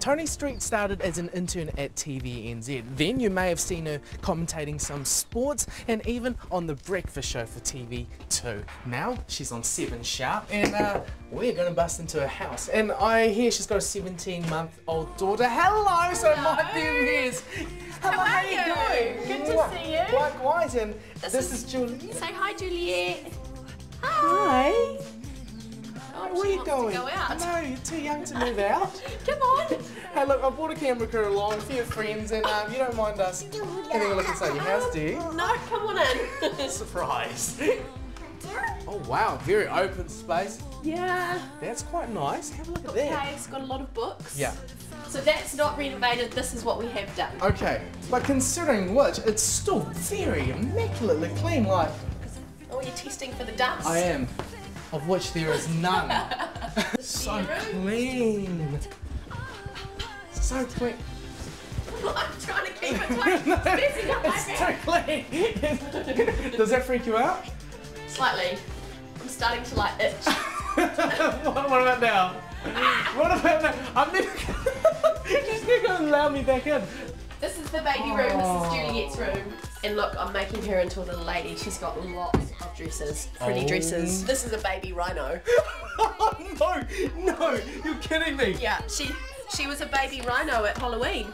Toni Street started as an intern at TVNZ. Then you may have seen her commentating some sports and even on the breakfast show for TV2. Now she's on 7 Sharp and uh, we're going to bust into her house. And I hear she's got a 17 month old daughter. Hello, so Hello. my name is. Hello, How are you you? doing? Good to see you. Likewise, and this, This is, is- Julie. Say hi, Juliet. Hi. Wants going? To go out. No, you're too young to move out. Come on. Hey, look, I brought a camera crew along, for your friends, and um, you don't mind us having a look inside your house, do you? No, come on in. Surprise. Oh, wow, very open space. yeah. That's quite nice. Have a look at that. Okay, it's got a lot of books. Yeah. So that's not renovated. This is what we have done. Okay, but considering which, it's still very immaculately clean, like Oh, you're testing for the dust. I am, of which there is none. So clean. So clean. I'm trying to keep it tight. It's messing up my It's so clean. Does that freak you out? Slightly. I'm starting to like itch. what, what about now? What about now? I'm never. She's never gonna allow me back in. This is the baby room. This is Juliet's room. And look, I'm making her into a little lady. She's got lots of dresses, pretty Oh. dresses. This is a baby rhino. no, no, you're kidding me. Yeah, she she was a baby rhino at Halloween.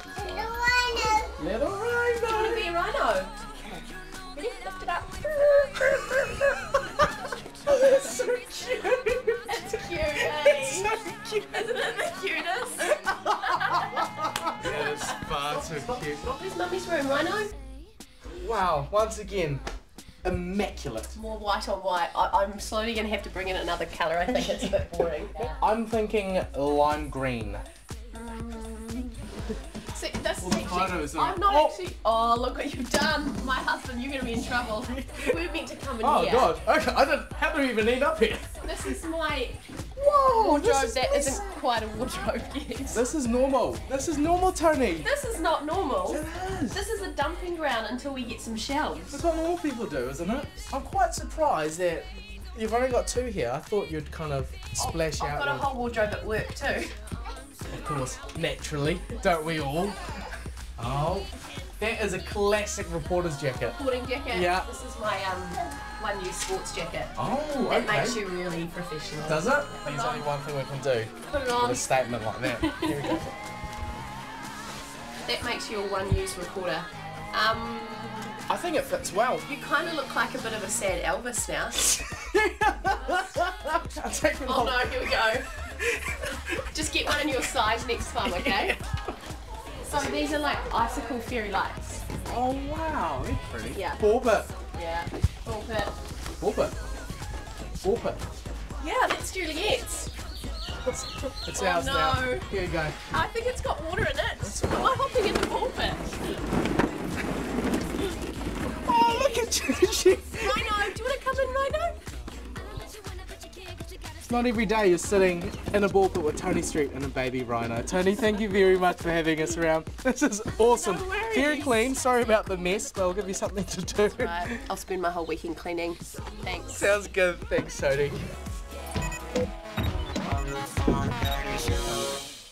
Little Want to rhino. be a rhino? Ready? Lift it up. That's so cute. It's cute, eh? It's so cute. Isn't it the cutest? That is far too cute. Where's mummy's room, rhino? Wow, once again, immaculate. More white on white. I, I'm slowly going to have to bring in another colour. I think it's a bit boring. I'm thinking lime green. Um, see, this Well, is actually, I'm not Oh. actually. Oh, look what you've done, my husband. You're going to be in trouble. We're meant to come in Oh here. god, okay, I didn't, how do we even end up here? This is my Whoa, wardrobe. this is, That isn't quite a wardrobe yet. This is normal. This is normal, Toni. This is not normal. It is. This is a dumping ground until we get some shelves. That's what normal people do, isn't it? I'm quite surprised that you've only got two here. I thought you'd kind of oh, splash out. I've out got a whole wardrobe at work too. of course, naturally. Don't we all? Oh, is a classic reporter's jacket. Boarding jacket. Yeah. This is my um one use sports jacket. Oh, It makes you really professional. Does it? There's only one thing we can do Put it with on. a statement like that. Here we go. That makes you a one use reporter. Um, I think it fits well. you kind of look like a bit of a sad Elvis now. I'll take Oh off. no, here we go. Just get one in your size next time, okay? So these are like icicle fairy lights. Oh wow, they're pretty. Yeah. Bob it. Yeah. All bit. Bob it. Bob it. Yeah, that's Juliet's. It's, it's Oh, ours now. Here you go. I think it's got water in it. It's not every day you're sitting in a ball pit with Toni Street and a baby rhino. Toni, thank you very much for having us around. This is awesome. No very clean. Sorry about the mess, but I'll give you something to do. Right, I'll spend my whole weekend cleaning. Thanks. Sounds good. Thanks, Toni.